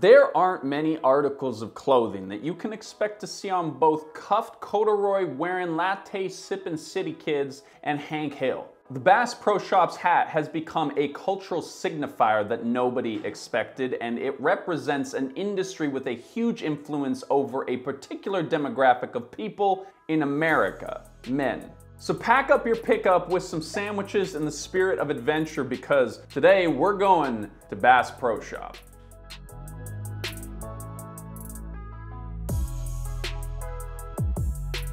There aren't many articles of clothing that you can expect to see on both cuffed corduroy wearing latte sipping city kids and Hank Hill. The Bass Pro Shops hat has become a cultural signifier that nobody expected, and it represents an industry with a huge influence over a particular demographic of people in America men. So pack up your pickup with some sandwiches in the spirit of adventure because today we're going to Bass Pro Shop.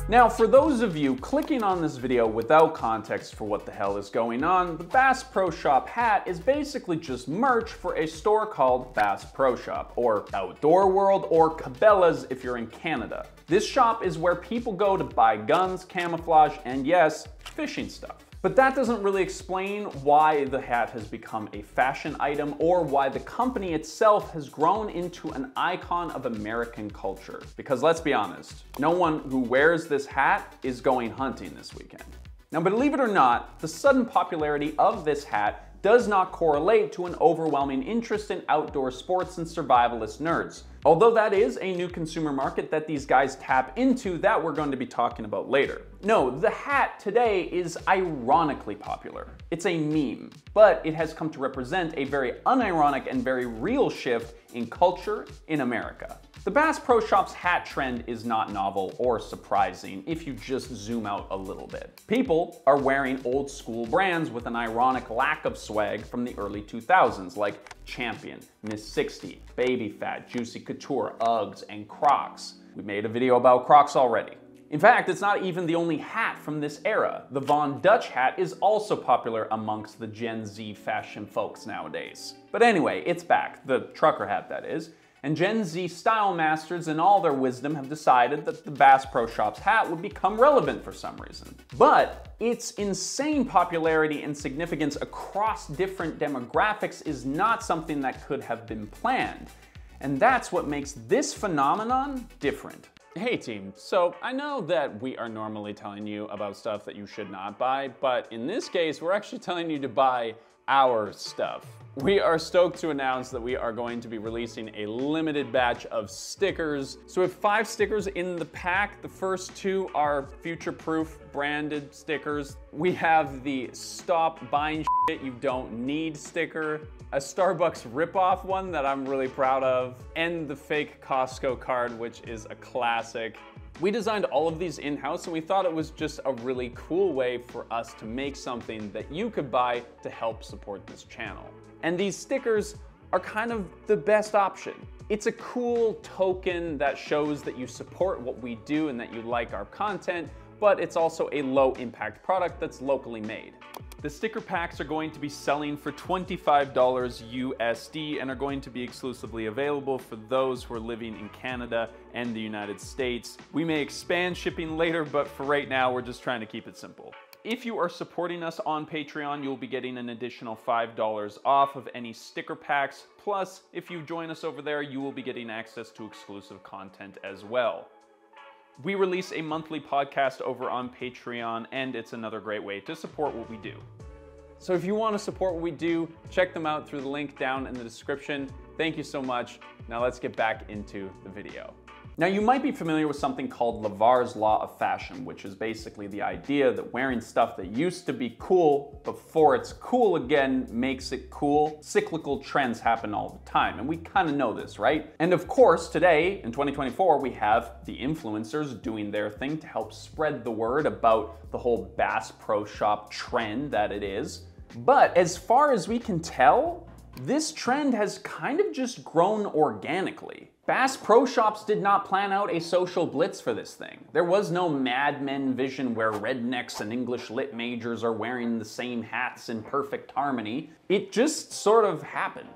Now, for those of you clicking on this video without context for what the hell is going on, the Bass Pro Shop hat is basically just merch for a store called Bass Pro Shop, or Outdoor World, or Cabela's if you're in Canada. This shop is where people go to buy guns, camouflage, and yes, fishing stuff. But that doesn't really explain why the hat has become a fashion item or why the company itself has grown into an icon of American culture. Because let's be honest, no one who wears this hat is going hunting this weekend. Now, believe it or not, the sudden popularity of this hat does not correlate to an overwhelming interest in outdoor sports and survivalist nerds. Although that is a new consumer market that these guys tap into that we're going to be talking about later. No, the hat today is ironically popular. It's a meme, but it has come to represent a very unironic and very real shift in culture in America. The Bass Pro Shop's hat trend is not novel or surprising if you just zoom out a little bit. People are wearing old school brands with an ironic lack of swag from the early 2000s like Champion, Miss 60, Baby Phat, Juicy Couture, Uggs, and Crocs. We made a video about Crocs already. In fact, it's not even the only hat from this era. The Von Dutch hat is also popular amongst the Gen Z fashion folks nowadays. But anyway, it's back, the trucker hat that is, and Gen Z style masters in all their wisdom have decided that the Bass Pro Shops hat would become relevant for some reason. But its insane popularity and significance across different demographics is not something that could have been planned. And that's what makes this phenomenon different. Hey team, so I know that we are normally telling you about stuff that you should not buy, but in this case, we're actually telling you to buy our stuff. We are stoked to announce that we are going to be releasing a limited batch of stickers. So we have five stickers in the pack. The first two are future-proof branded stickers. We have the stop buying shit you don't need sticker, a Starbucks ripoff one that I'm really proud of, and the fake Costco card, which is a classic. We designed all of these in-house and we thought it was just a really cool way for us to make something that you could buy to help support this channel. And these stickers are kind of the best option. It's a cool token that shows that you support what we do and that you like our content, but it's also a low impact product that's locally made. The sticker packs are going to be selling for $25 USD and are going to be exclusively available for those who are living in Canada and the United States. We may expand shipping later, but for right now, we're just trying to keep it simple. If you are supporting us on Patreon, you'll be getting an additional $5 off of any sticker packs. Plus, if you join us over there, you will be getting access to exclusive content as well. We release a monthly podcast over on Patreon, and it's another great way to support what we do. So if you want to support what we do, check them out through the link down in the description. Thank you so much. Now let's get back into the video. Now you might be familiar with something called Laver's Law of Fashion, which is basically the idea that wearing stuff that used to be cool before it's cool again makes it cool. Cyclical trends happen all the time, and we kind of know this, right? And of course, today, in 2024, we have the influencers doing their thing to help spread the word about the whole Bass Pro Shop trend that it is. But as far as we can tell, this trend has kind of just grown organically. Bass Pro Shops did not plan out a social blitz for this thing. There was no Mad Men vision where rednecks and English lit majors are wearing the same hats in perfect harmony. It just sort of happened.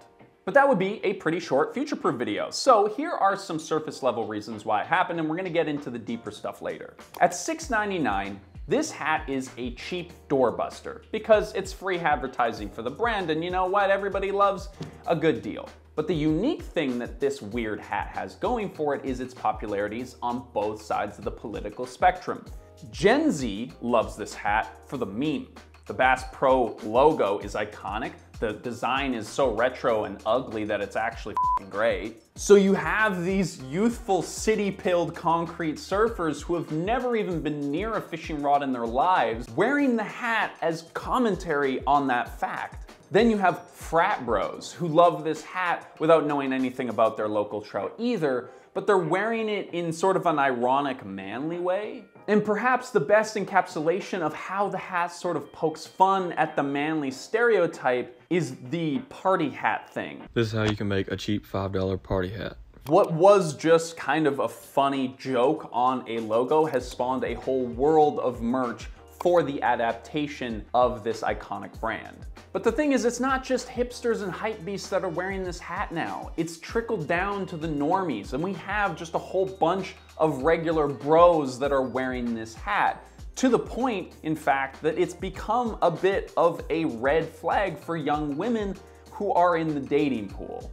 But that would be a pretty short future-proof video. So here are some surface level reasons why it happened and we're gonna get into the deeper stuff later. At $6.99, this hat is a cheap doorbuster because it's free advertising for the brand and you know what everybody loves? A good deal. But the unique thing that this weird hat has going for it is its popularities on both sides of the political spectrum. Gen Z loves this hat for the meme. The Bass Pro logo is iconic, the design is so retro and ugly that it's actually great. So you have these youthful city-pilled concrete surfers who have never even been near a fishing rod in their lives wearing the hat as commentary on that fact. Then you have frat bros who love this hat without knowing anything about their local trout either, but they're wearing it in sort of an ironic manly way. And perhaps the best encapsulation of how the hat sort of pokes fun at the manly stereotype is the party hat thing. This is how you can make a cheap $5 party hat. What was just kind of a funny joke on a logo has spawned a whole world of merch for the adaptation of this iconic brand. But the thing is, it's not just hipsters and hypebeasts that are wearing this hat now. It's trickled down to the normies, and we have just a whole bunch of regular bros that are wearing this hat. To the point, in fact, that it's become a bit of a red flag for young women who are in the dating pool.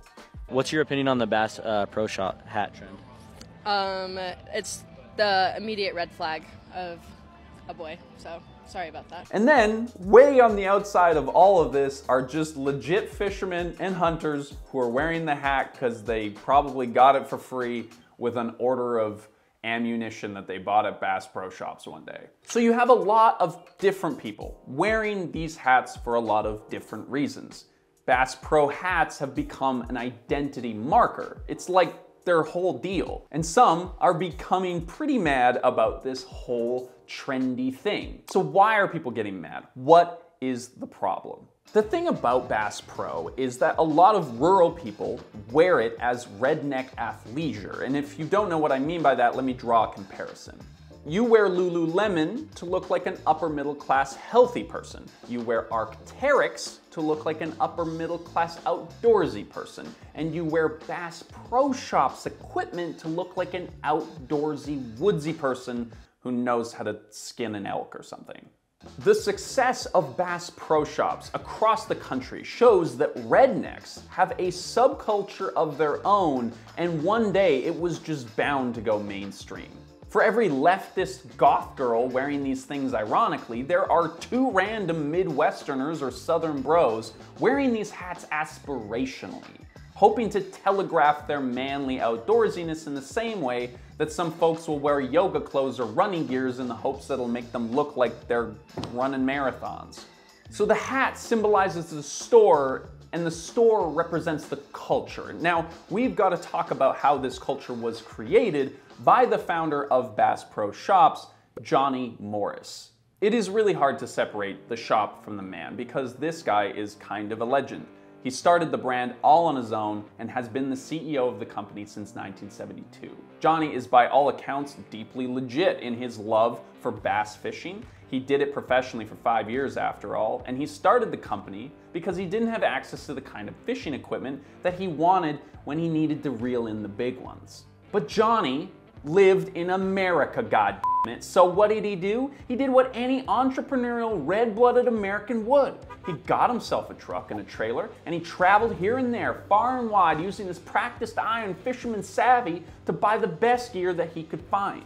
What's your opinion on the Bass uh, Pro Shop hat trend? Um, it's the immediate red flag of a boy, so sorry about that. And then, way on the outside of all of this are just legit fishermen and hunters who are wearing the hat because they probably got it for free with an order of ammunition that they bought at Bass Pro Shops one day. So you have a lot of different people wearing these hats for a lot of different reasons. Bass Pro hats have become an identity marker. It's like their whole deal. And some are becoming pretty mad about this whole trendy thing. So why are people getting mad? What is the problem? The thing about Bass Pro is that a lot of rural people wear it as redneck athleisure. And if you don't know what I mean by that, let me draw a comparison. You wear Lululemon to look like an upper middle class healthy person. You wear Arc'teryx to look like an upper middle class outdoorsy person. And you wear Bass Pro Shops equipment to look like an outdoorsy woodsy person who knows how to skin an elk or something. The success of Bass Pro Shops across the country shows that rednecks have a subculture of their own, and one day it was just bound to go mainstream. For every leftist goth girl wearing these things ironically, there are two random Midwesterners or Southern bros wearing these hats aspirationally, hoping to telegraph their manly outdoorsiness in the same way that some folks will wear yoga clothes or running gears in the hopes that it'll make them look like they're running marathons. So the hat symbolizes the store and the store represents the culture. Now, we've got to talk about how this culture was created by the founder of Bass Pro Shops, Johnny Morris. It is really hard to separate the shop from the man because this guy is kind of a legend. He started the brand all on his own and has been the CEO of the company since 1972. Johnny is by all accounts deeply legit in his love for bass fishing. He did it professionally for five years after all, and he started the company because he didn't have access to the kind of fishing equipment that he wanted when he needed to reel in the big ones. But Johnny lived in America, god it. So what did he do? He did what any entrepreneurial red-blooded American would. He got himself a truck and a trailer, and he traveled here and there, far and wide, using his practiced eye and fisherman savvy to buy the best gear that he could find.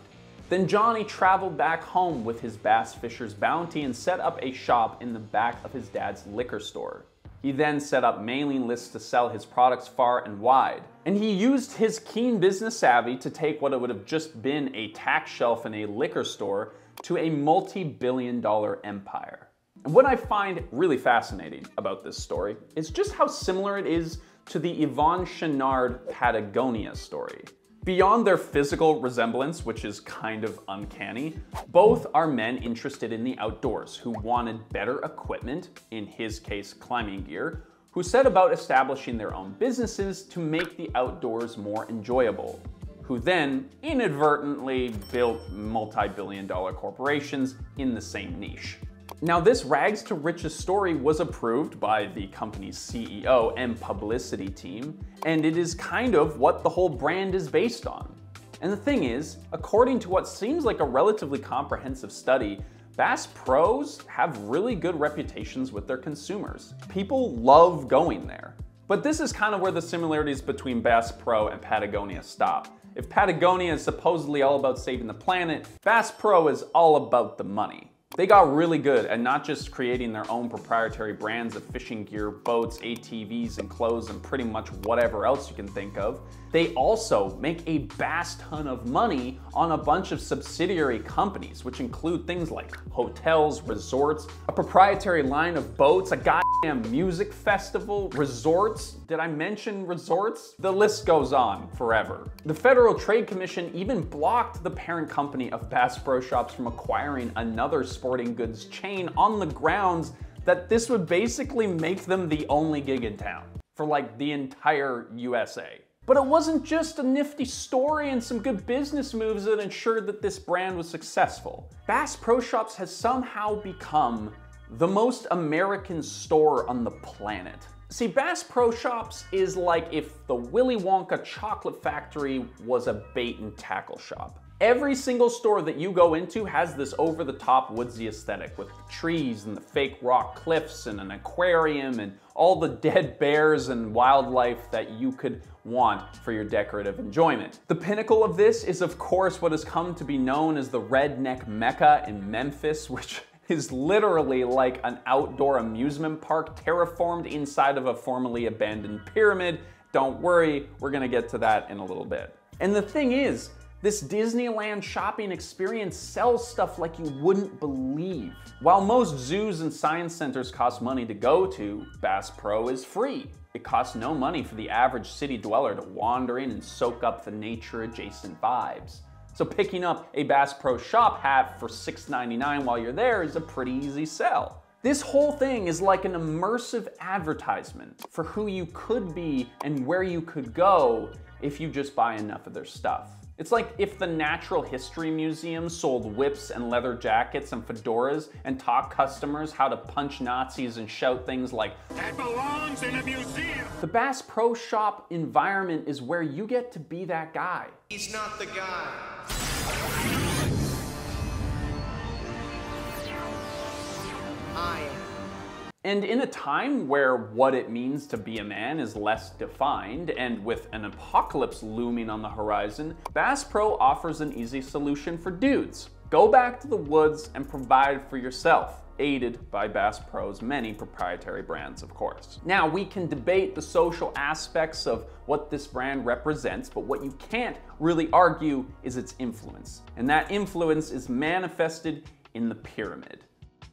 Then Johnny traveled back home with his bass fisher's bounty and set up a shop in the back of his dad's liquor store. He then set up mailing lists to sell his products far and wide. And he used his keen business savvy to take what would have just been a tax shelf in a liquor store to a multi-billion dollar empire. And what I find really fascinating about this story is just how similar it is to the Yvon Chouinard Patagonia story. Beyond their physical resemblance, which is kind of uncanny, both are men interested in the outdoors who wanted better equipment, in his case climbing gear, who set about establishing their own businesses to make the outdoors more enjoyable, who then inadvertently built multi-billion dollar corporations in the same niche. Now this rags to riches story was approved by the company's CEO and publicity team, and it is kind of what the whole brand is based on. And the thing is, according to what seems like a relatively comprehensive study, Bass Pros have really good reputations with their consumers. People love going there. But this is kind of where the similarities between Bass Pro and Patagonia stop. If Patagonia is supposedly all about saving the planet, Bass Pro is all about the money. They got really good at not just creating their own proprietary brands of fishing gear, boats, ATVs, and clothes, and pretty much whatever else you can think of. They also make a bass ton of money on a bunch of subsidiary companies, which include things like hotels, resorts, a proprietary line of boats, a goddamn music festival, resorts. Did I mention resorts? The list goes on forever. The Federal Trade Commission even blocked the parent company of Bass Pro Shops from acquiring another sporting goods chain on the grounds that this would basically make them the only gig in town for like the entire USA. But it wasn't just a nifty story and some good business moves that ensured that this brand was successful. Bass Pro Shops has somehow become the most American store on the planet. See, Bass Pro Shops is like if the Willy Wonka chocolate factory was a bait and tackle shop. Every single store that you go into has this over the top woodsy aesthetic with the trees and the fake rock cliffs and an aquarium and all the dead bears and wildlife that you could want for your decorative enjoyment. The pinnacle of this is of course what has come to be known as the Redneck Mecca in Memphis, which is literally like an outdoor amusement park terraformed inside of a formerly abandoned pyramid. Don't worry, we're gonna get to that in a little bit. And the thing is, this Disneyland shopping experience sells stuff like you wouldn't believe. While most zoos and science centers cost money to go to, Bass Pro is free. It costs no money for the average city dweller to wander in and soak up the nature adjacent vibes. So picking up a Bass Pro Shop hat for $6.99 while you're there is a pretty easy sell. This whole thing is like an immersive advertisement for who you could be and where you could go if you just buy enough of their stuff. It's like if the Natural History Museum sold whips and leather jackets and fedoras and taught customers how to punch Nazis and shout things like, That belongs in a museum! The Bass Pro Shop environment is where you get to be that guy. He's not the guy. I am. And in a time where what it means to be a man is less defined, and with an apocalypse looming on the horizon, Bass Pro offers an easy solution for dudes. Go back to the woods and provide for yourself, aided by Bass Pro's many proprietary brands, of course. Now, we can debate the social aspects of what this brand represents, but what you can't really argue is its influence. And that influence is manifested in the pyramid.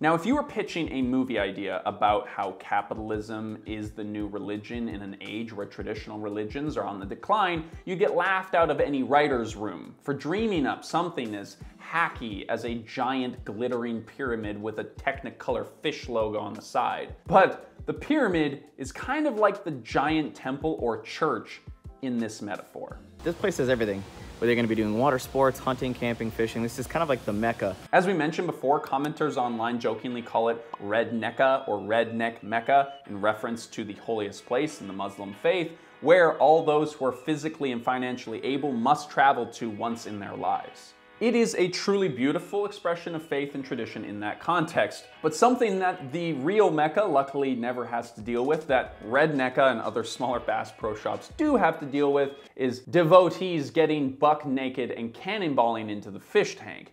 Now, if you were pitching a movie idea about how capitalism is the new religion in an age where traditional religions are on the decline, you'd get laughed out of any writer's room for dreaming up something as hacky as a giant glittering pyramid with a Technicolor fish logo on the side. But the pyramid is kind of like the giant temple or church in this metaphor. This place has everything where they're going to be doing water sports, hunting, camping, fishing. This is kind of like the mecca. As we mentioned before, commenters online jokingly call it Red Necca or Redneck Mecca in reference to the holiest place in the Muslim faith, where all those who are physically and financially able must travel to once in their lives. It is a truly beautiful expression of faith and tradition in that context, but something that the real Mecca luckily never has to deal with, that Red Necca and other smaller Bass Pro Shops do have to deal with, is devotees getting buck naked and cannonballing into the fish tank.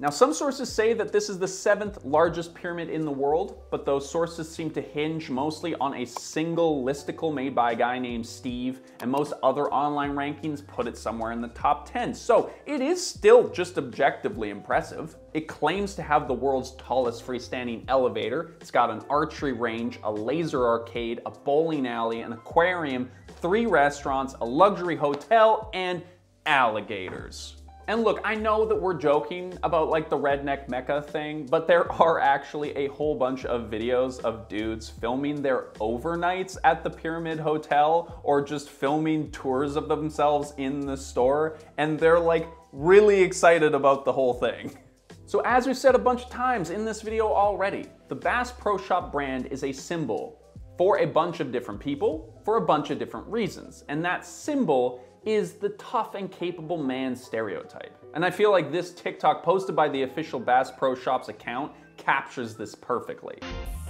Now, some sources say that this is the seventh largest pyramid in the world, but those sources seem to hinge mostly on a single listicle made by a guy named Steve, and most other online rankings put it somewhere in the top 10. So it is still just objectively impressive. It claims to have the world's tallest freestanding elevator. It's got an archery range, a laser arcade, a bowling alley, an aquarium, three restaurants, a luxury hotel, and alligators. And look, I know that we're joking about like the redneck mecca thing, but there are actually a whole bunch of videos of dudes filming their overnights at the Pyramid Hotel or just filming tours of themselves in the store, and they're like really excited about the whole thing. So as we've said a bunch of times in this video already, the Bass Pro Shop brand is a symbol for a bunch of different people for a bunch of different reasons. And that symbol is the tough and capable man stereotype. And I feel like this TikTok posted by the official Bass Pro Shops account captures this perfectly.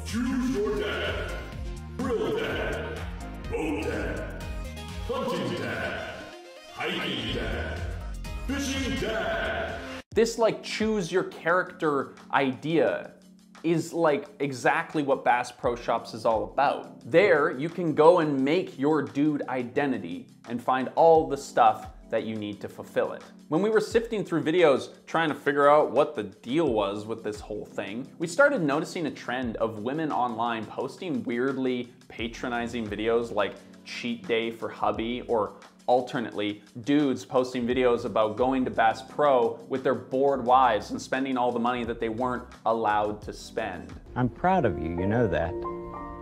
Choose your dad. Grill dad. Boat dad. Hunting dad. Hiking dad. Fishing dad. This like choose your character idea is like exactly what Bass Pro Shops is all about. There, you can go and make your dude identity and find all the stuff that you need to fulfill it. When we were sifting through videos trying to figure out what the deal was with this whole thing, we started noticing a trend of women online posting weirdly patronizing videos like cheat day for hubby or alternately dudes posting videos about going to Bass Pro with their bored wives and spending all the money that they weren't allowed to spend. I'm proud of you, you know that.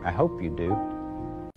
I hope you do.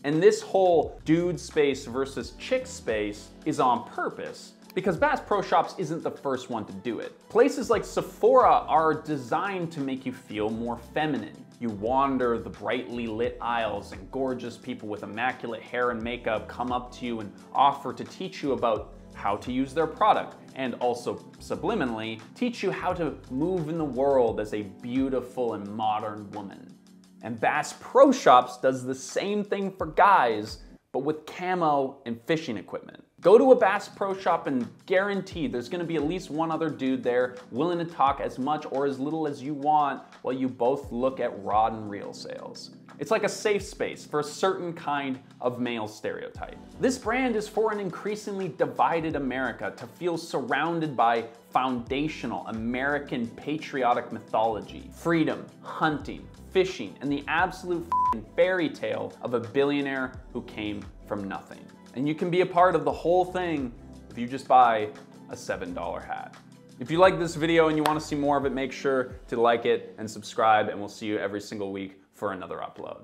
And this whole dude space versus chick space is on purpose because Bass Pro Shops isn't the first one to do it. Places like Sephora are designed to make you feel more feminine. You wander the brightly lit aisles and gorgeous people with immaculate hair and makeup come up to you and offer to teach you about how to use their product and also subliminally teach you how to move in the world as a beautiful and modern woman. And Bass Pro Shops does the same thing for guys, but with camo and fishing equipment. Go to a Bass Pro Shop and guarantee there's gonna be at least one other dude there willing to talk as much or as little as you want while you both look at rod and reel sales. It's like a safe space for a certain kind of male stereotype. This brand is for an increasingly divided America to feel surrounded by foundational American patriotic mythology, freedom, hunting, fishing, and the absolute fairy tale of a billionaire who came from nothing. And you can be a part of the whole thing if you just buy a $7 hat. If you like this video and you want to see more of it, make sure to like it and subscribe, and we'll see you every single week for another upload.